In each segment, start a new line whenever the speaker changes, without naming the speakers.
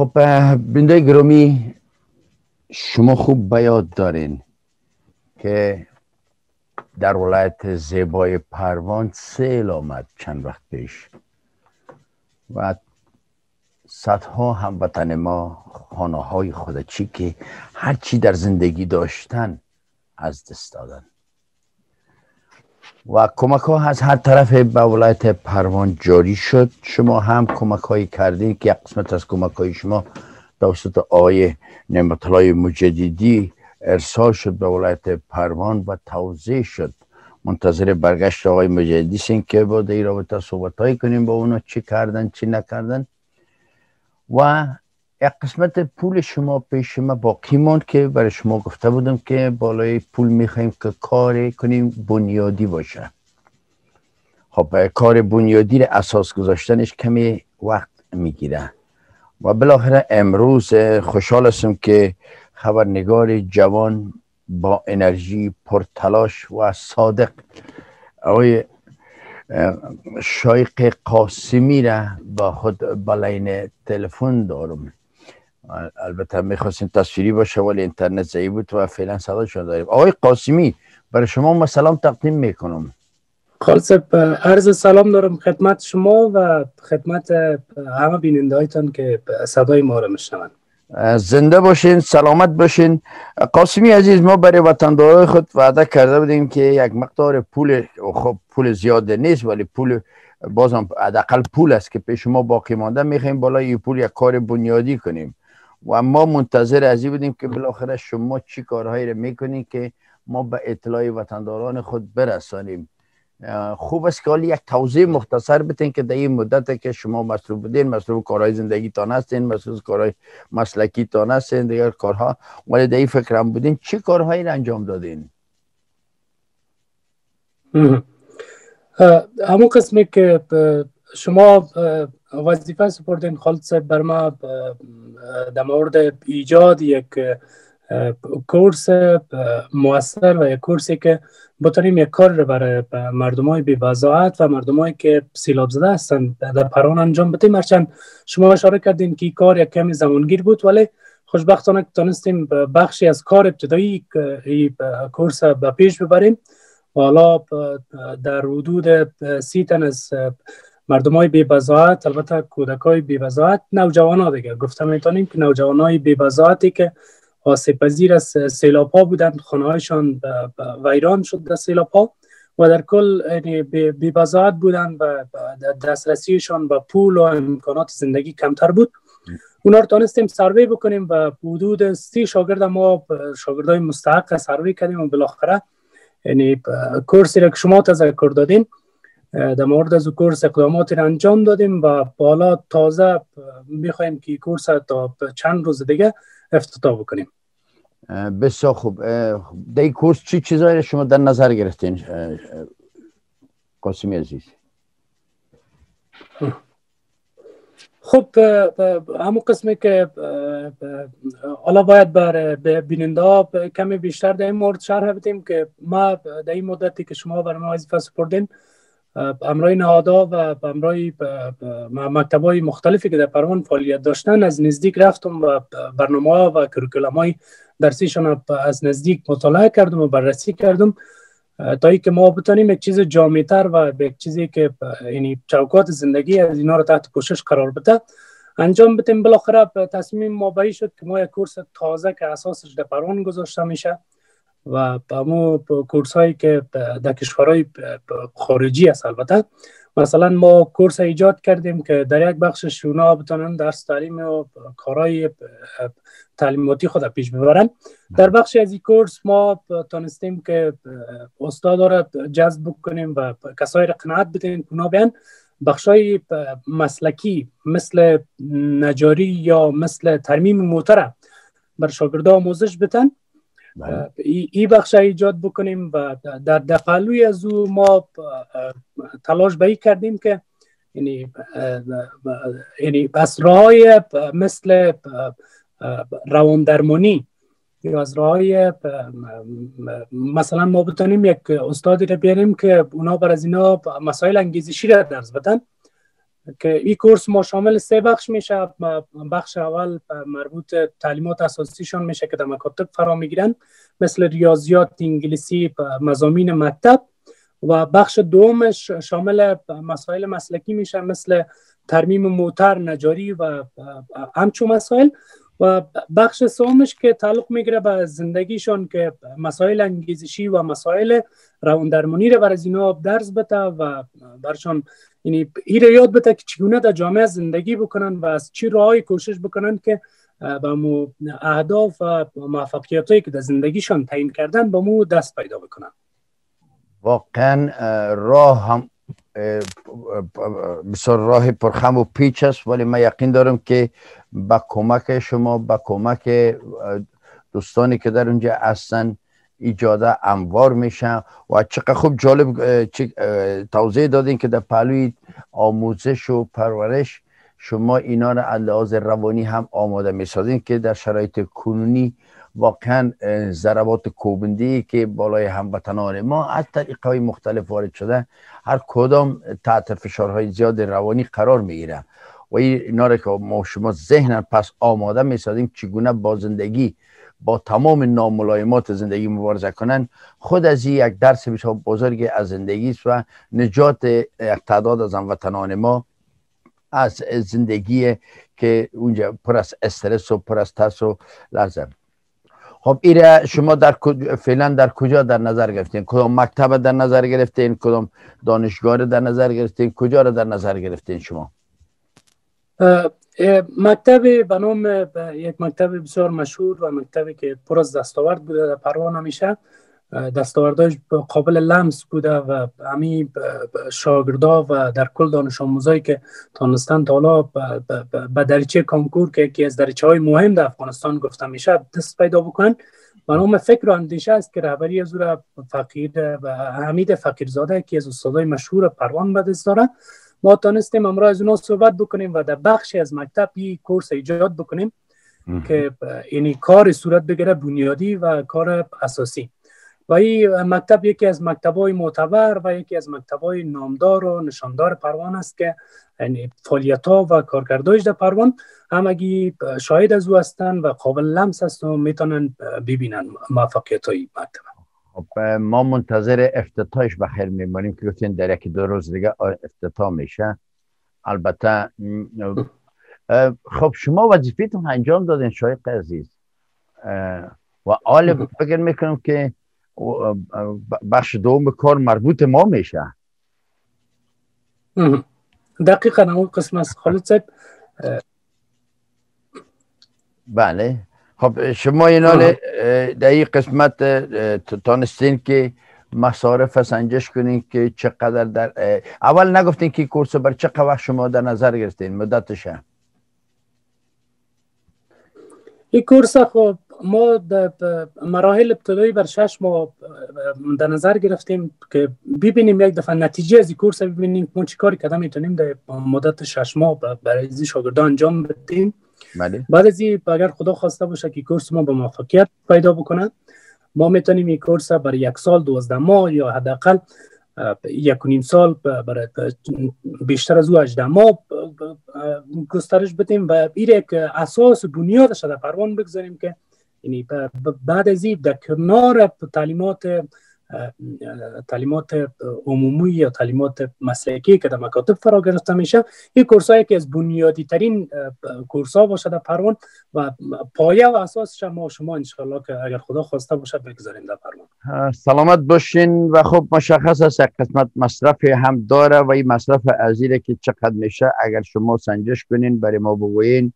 خب بینده گرامی شما خوب بیاد دارین که در ولایت زیبای پروان سیل آمد چند وقت پیش و صدها هموطن ما خانه های خودچی که هرچی در زندگی داشتن از دست دادن. و کمک ها از هر طرف به ولایت پروان جاری شد. شما هم کمک هایی کردین که یک قسمت از کمک های شما توسط آقای نعمت مجددی ارسال شد به ولایت پروان و توضیح شد. منتظر برگشت آقای مجددی سین که با در رابطه صحبت کنیم با اونا چی کردن چی نکردن. و یک قسمت پول شما پیش ما باقی ماند که برای شما گفته بودم که بالای پول می‌خوایم که کار کنیم بنیادی باشه. خب کار بنیادی رو اساس گذاشتنش کمی وقت می‌گیره. و بالاخره امروز خوشحال هستم که خبرنگار جوان با انرژی پرتلاش و صادق آقای شایق قاسمی را با خود بالین تلفن دارم. البته می‌خواستیم تصویری باشه ولی اینترنت ضعیف بود و فعلا صداشون داریم آقای قاسمی برای شما ما سلام تقدیم می‌کنم.
خالص عرض سلام دارم خدمت شما و خدمت همه بیننده هایتان که صدای ما رو میشنوند.
زنده باشین سلامت باشین. قاسمی عزیز ما برای وطندارای خود وعده کرده بودیم که یک مقدار پول خب پول زیاد نیست ولی پول بازم حداقل پول است که پیش ما باقی مانده. می‌خوایم بالای پول یک کار بنیادی کنیم. و ما منتظر از بودیم که بالاخره شما چی کارهایی رو می‌کنین که ما به اطلاع وطنداران خود برسانیم. خوب است که یک توضیح مختصر بتین که در این مدت که شما مصروف بودین مصروف کارهای زندگی تان هستین مصروف کارهای مسلکی تان هستین دیگر کارها ولی در این فکر هم بودین چی کارهایی انجام دادین؟
همون قسمی که شما وظیفه سپردین خالص بر ما در مورد ایجاد یک کورس موثر و یک کورسی که بتونیم یک کار رو برای مردم های بی و مردم که سیلاب زده هستن در پران انجام بدیم. هرچند شما اشاره کردین که کار یک کمی زمانگیر بود ولی خوشبختانه تانستیم بخشی از کار ابتدایی کورس به پیش ببریم. و حالا در حدود سی تن از مردم های بی البته کودک های بی نوجوان ها دیگه. گفتم می‌تونیم که نوجوان های بی که آسیب پذیر از سیلاب ها بودند خانه هایشان ویران شد در سیلاب ها و در کل یعنی بی بزاعت بودند و دسترسیشان به پول و امکانات زندگی کمتر بود. اونا رو تانستیم سروی بکنیم و حدود سی شاگرد ما شاگردای مستحق سروی کردیم و بالاخره یعنی کورسی را که شما تذکر دادین در مورد از کورس اقدامات را انجام دادیم و بالا تازه می‌خوایم که کورس تا چند روز دیگه افتتاح بکنیم.
بسیار خوب. در این کورس چی چیزایی شما در نظر گرفتین؟ قاسمی عزیز.
خب همون قسمی که حالا باید بر بیننده ها کمی بیشتر در این مورد شرح بدیم که ما در این مدتی که شما بر ما وظیفه سپردین امرای نهادا و امرای مکتب مختلفی که در پروان فعالیت داشتن از نزدیک رفتم و برنامه و کرکلم های درسیشان از نزدیک مطالعه کردم و بررسی کردم. تا ای که ما بتانیم یک چیز جامعتر و به یک چیزی که یعنی چوکات زندگی از اینا رو تحت پوشش قرار بده انجام بدیم. بالاخره تصمیم ما شد که ما یک کورس تازه که اساسش در پروان گذاشته میشه. و همو کورس هایی که در کشورهای خارجی است البته مثلا ما کورس ایجاد کردیم که در یک بخشش اونا بتونن درس تعلیم و کارهای تعلیماتی خود پیش ببرن. در بخشی از این کورس ما تانستیم که استاد را جذب کنیم و کسایی را قناعت بدیم که بیان بخشای مسلکی مثل نجاری یا مثل ترمیم موتره بر شاگرده آموزش بتن بله. ای بخش ایجاد بکنیم و در دقلوی از او ما تلاش به کردیم که یعنی یعنی های مثل روان درمانی یا از های مثلا ما بتانیم یک استادی رو بیاریم که اونا بر از اینا مسائل انگیزشی را درس بدن که این کورس ما شامل سه بخش میشه. بخش اول مربوط تعلیمات اساسیشان میشه که در مکاتب فرا می‌گیرن مثل ریاضیات انگلیسی مزامین مکتب. و بخش دومش شامل مسائل مسلکی میشه مثل ترمیم موتر نجاری و همچون مسائل. و بخش سومش که تعلق می‌گیره به زندگیشان که مسائل انگیزشی و مسائل درمانی رو بر از اینا درس بده و برشان یعنی این یاد بده که چگونه در جامعه زندگی بکنن و از چی راهی کوشش بکنن که به مو اهداف و موفقیت هایی که در زندگیشان تعیین کردن به مو دست پیدا بکنن.
واقعا راه هم بسیار راه پرخم و پیچ است ولی من یقین دارم که با کمک شما با کمک دوستانی که در اونجا هستن ایجاده انوار میشن و چقدر خوب جالب توضیح دادین که در پهلوی آموزش و پرورش شما اینا را از لحاظ روانی هم آماده می‌سازین که در شرایط کنونی واقعا ضربات کوبندی که بالای هموطنان ما از طریق های مختلف وارد شده هر کدام تحت فشارهای زیاد روانی قرار می‌گیره. و اینا را که ما شما ذهن پس آماده می‌سازیم چگونه با زندگی با تمام ناملایمات زندگی مبارزه کنن. خود از این یک درس بسیار بزرگی از زندگی است و نجات یک تعداد از هموطنان ما از زندگی که اونجا پر از استرس و پر از ترس و لازم خب ایره شما در فعلا در کجا در نظر گرفتین؟ کدام مکتب در نظر گرفتین؟ کدام دانشگاه در نظر گرفتین؟ کجا را در نظر گرفتین شما؟
مکتب به نام یک مکتب بسیار مشهور و مکتبی که پر از دستاورد بوده در پروان همیشه دستاوردهاش قابل لمس بوده و همین شاگردا و در کل دانش آموزایی که تانستن تا حالا به دریچه کانکور که یکی از دریچه های مهم در افغانستان گفته میشه دست پیدا بکنن و نام فکر و اندیشه است که رهبری از فقیر و حمید فقیرزاده که از استادای مشهور پروان به دست داره ما تانستیم امروز از اونا صحبت بکنیم و در بخشی از مکتب این کورس ایجاد بکنیم که اینی کار صورت بگیره بنیادی و کار اساسی. و این مکتب یکی از مکتب های معتبر و یکی از مکتب های نامدار و نشاندار پروان است که یعنی فعالیت ها و کارکردهایش در پروان همگی شاهد از او هستند و قابل لمس است و می‌تونن ببینن موفقیت های مکتب.
خب ما منتظر افتتاحش بخیر میمانیم که گفتین در یکی دو روز دیگه افتتاح میشه. البته خب شما وظیفتون انجام دادین شایق عزیز. و آل فکر می‌کنم که بخش دوم کار مربوط ما میشه.
دقیقا اون قسم از خالد صاحب
بله. خب شما اینا در این قسمت تانستین که مصارف سنجش کنین که چقدر در اول نگفتین که کورس بر چقدر وقت شما در نظر گرفتین؟ مدتش
این کورس خب ما در مراحل ابتدایی بر شش ما در نظر گرفتیم که ببینیم یک دفعه نتیجه از این کورس ببینیم ما چی کاری کردن می‌تونیم در مدت شش ماه برای این شاگردان انجام بدیم بله. بعد از این اگر خدا خواسته باشه که کورس ما به موفقیت پیدا بکنه ما می‌تونیم این کورس برای یک سال دوازده ماه یا حداقل یک و نیم سال برای بیشتر از او 18 ماه گسترش بدیم و ایره که اساس بنیادش در پروان بگذاریم که یعنی بعد از این در کنار تعلیمات تعلیمات عمومی یا تعلیمات مسلکی که در مکاتب فرا گرفته میشه این کورس هایی که از بنیادی ترین کورس ها باشه در پروان و پایه و اساسش ما شما انشاءالله که اگر خدا خواسته باشه بگذاریم در پروان.
سلامت باشین و خب مشخص است قسمت مصرف هم داره و این مصرف ازیره که چقدر میشه. اگر شما سنجش کنین برای ما بگوین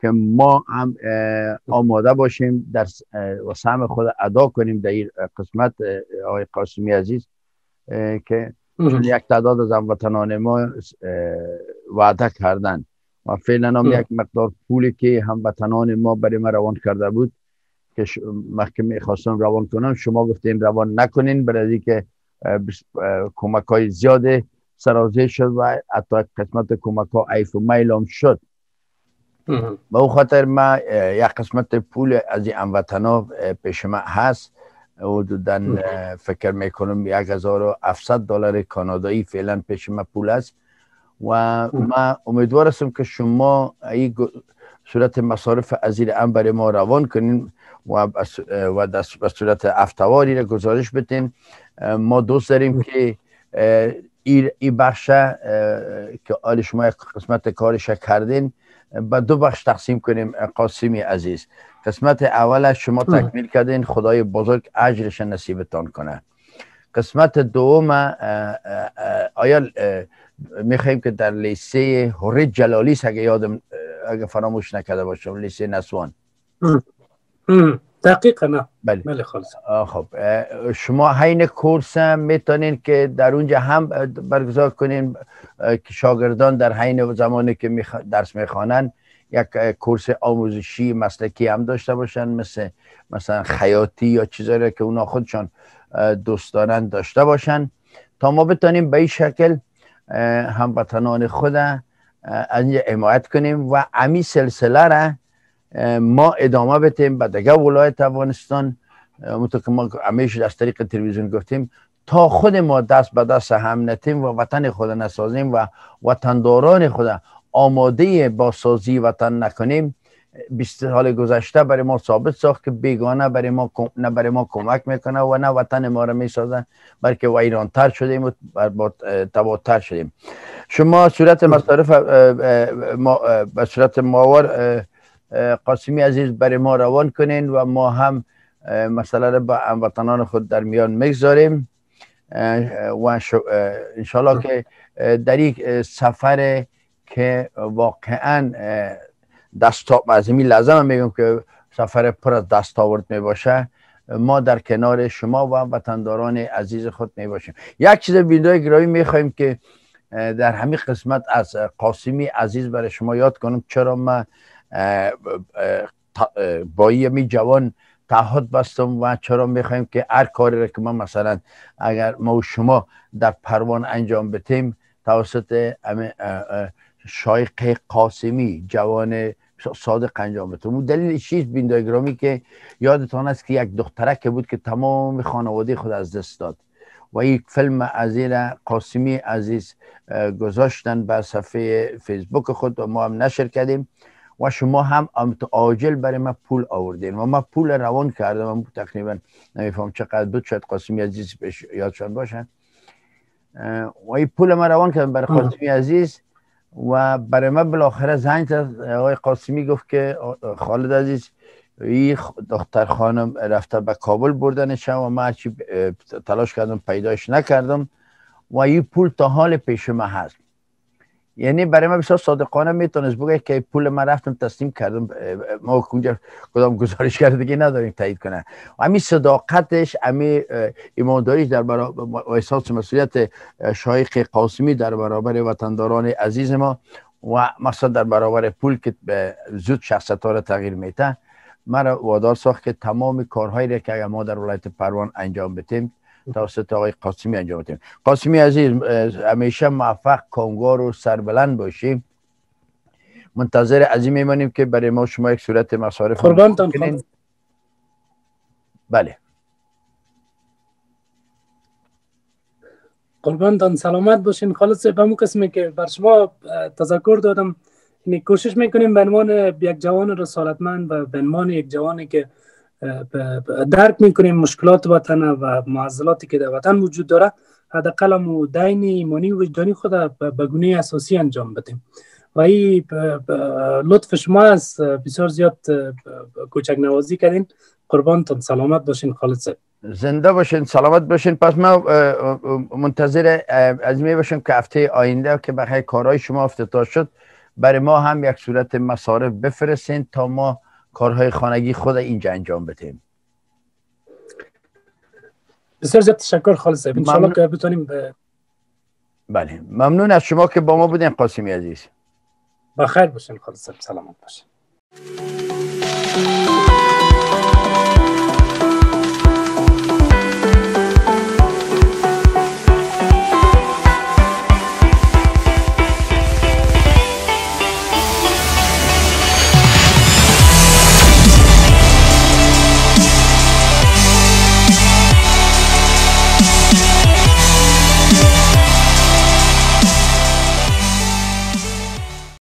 که ما هم آماده باشیم در سهم خود ادا کنیم در این قسمت آقای قاسمی عزیز که یک تعداد از هموطنان ما وعده کردن و فعلا هم یک مقدار پولی که هموطنان ما برای ما روان کرده بود که محکمه خواستم روان کنم. شما گفتین روان نکنین برای که کمک های زیاد سرازه شد و حتی قسمت کمک ها عیف و میل هم شد. به او خاطر ما یک قسمت پول از این هموطنا پیش ما هست. حدودا فکر می‌کنم یک هزار دلار کانادایی فعلا پیش ما پول است. و ما امیدوار هستم که شما این صورت مصارف ازیر ام برای ما روان کنین و و به صورت افتواری را گزارش بتین ما دوست داریم که این بخش که آل شما یک قسمت کارش کردین به دو بخش تقسیم کنیم قاسمی عزیز. قسمت اول شما تکمیل کردین خدای بزرگ اجرش نصیبتان کنه. قسمت دوم آیا می‌خوایم که در لیسه هوری جلالیس اگه یادم اگه فراموش نکرده باشم لیسه نسوان.
دقیقا نه. بله, بله
خب شما حین کورس می‌تونین که در اونجا هم برگزار کنین که شاگردان در حین زمانی که درس می‌خوانن یک کورس آموزشی مسلکی هم داشته باشن مثل مثلا خیاطی یا چیزایی که اونا خودشان دوست دارن داشته باشن. تا ما بتانیم به این شکل هموطنان خود از اینجا حمایت کنیم و امی سلسله را ما ادامه بتیم به دیگه ولایت افغانستان همونطور که ما همیشه از طریق تلویزیون گفتیم تا خود ما دست به دست هم نتیم و وطن خود نسازیم و وطنداران خود آماده با سازی وطن نکنیم 20 سال گذشته برای ما ثابت ساخت که بیگانه برای ما نه برای ما کمک می‌کنه و نه وطن ما را می‌سازن بلکه و ایران تر شدیم و تباتر شدیم. شما صورت مصارف به صورت ماور قاسمی عزیز برای ما روان کنین و ما هم مسئله را با هموطنان خود در میان می‌گذاریم. و انشالله که در یک سفر که واقعا دست از این لازم میگم که سفر پر از دست آورد می باشه ما در کنار شما و وطنداران عزیز خود می باشیم یک چیز ویدیوی گرامی می خواهیم که در همین قسمت از قاسمی عزیز برای شما یاد کنم. چرا؟ ما با می جوان تعهد بستم و چرا می‌خوایم که هر کاری را که ما مثلا اگر ما و شما در پروان انجام بتیم توسط شایق قاسمی جوان صادق انجام بده. اون دلیل چیز بینداگرامی که یادتان است که یک دخترک بود که تمام خانواده خود از دست داد و یک فیلم از قاسمی عزیز گذاشتن به صفحه فیسبوک خود و ما هم نشر کردیم. و شما هم آجل برای ما پول آوردین و ما پول روان کردم. و تقریبا نمیفهم چقدر بود شاید قاسمی عزیز یادشان باشن و این پول ما روان کردم برای قاسمی عزیز و برای من بالاخره زنگ زد. آقای قاسمی گفت که خالد عزیز این دختر خانم رفته به کابل بردنش و من چی تلاش کردم پیداش نکردم و این پول تا حال پیش ما هست. یعنی برای من بسیار صادقانه می‌تونست بگه که پول من رفتم تسلیم کردم ما اونجا کدام گزارش کرده دیگه نداریم تایید کنه همین صداقتش همین ایمانداریش در برابر احساس مسئولیت شایق قاسمی در برابر وطنداران عزیز ما و مثلا در برابر پول که زود شخصیت را تغییر میته مرا وادار ساخت که تمام کارهایی که ما در ولایت پروان انجام بتیم توسط آقای قاسمی انجام بدیم. قاسمی عزیز همیشه موفق کامگار و سربلند باشیم منتظر این میمانیم که برای ما شما یک صورت مصارف
قربانتان
بله.
قربانتان سلامت باشین. خالص به مو قسمی که بر شما تذکر دادم. یعنی کوشش می‌کنیم به عنوان یک جوان رسالتمند و به عنوان یک جوانی که درک می‌کنیم مشکلات وطن و معضلاتی که در وطن وجود داره. حداقل مو دین ایمانی و وجدانی خود به گونه اساسی انجام بدیم. و این لطف شما از بسیار زیاد کوچک نوازی کردین. قربانتون. سلامت باشین. خالد
زنده باشین. سلامت باشین. پس ما منتظر از می باشیم که هفته آینده که بخیر کارهای شما افتتاح شد برای ما هم یک صورت مصارف بفرستین تا ما کارهای خانگی خود اینجا انجام بدیم.
بسیار زیاد تشکر خالص. ان که بتونیم به
بله. ممنون از شما که با ما بودین قاسمی عزیز.
بخیر باشین خالص. سلامت باشین.